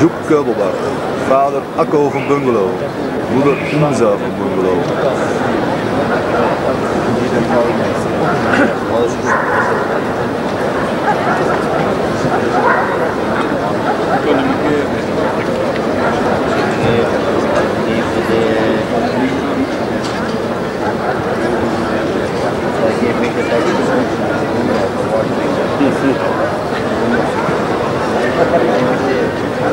Joep Kubbelbach. Vader Akko van Bungalow. Moeder Inza van Bungalow.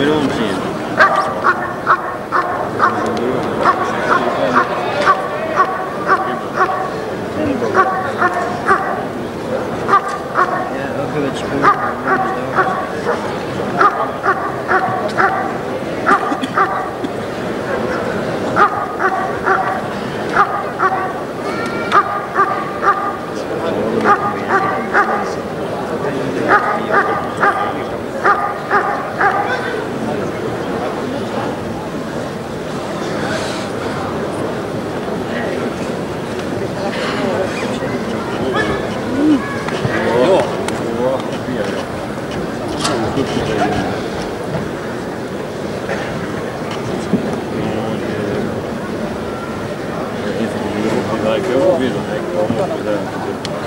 Pero. like, oh, you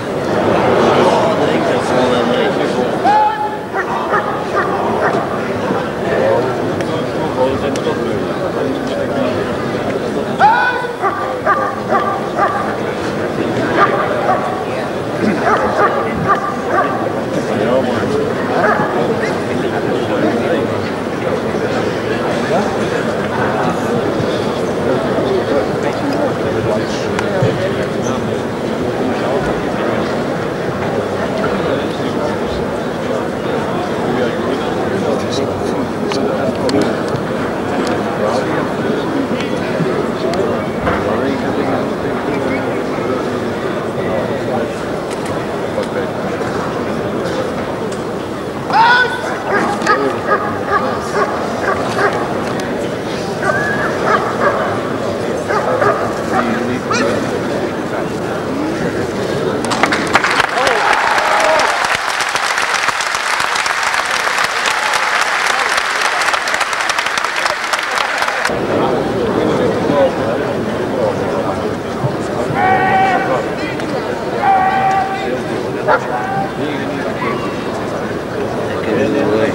Perfect. get in the way.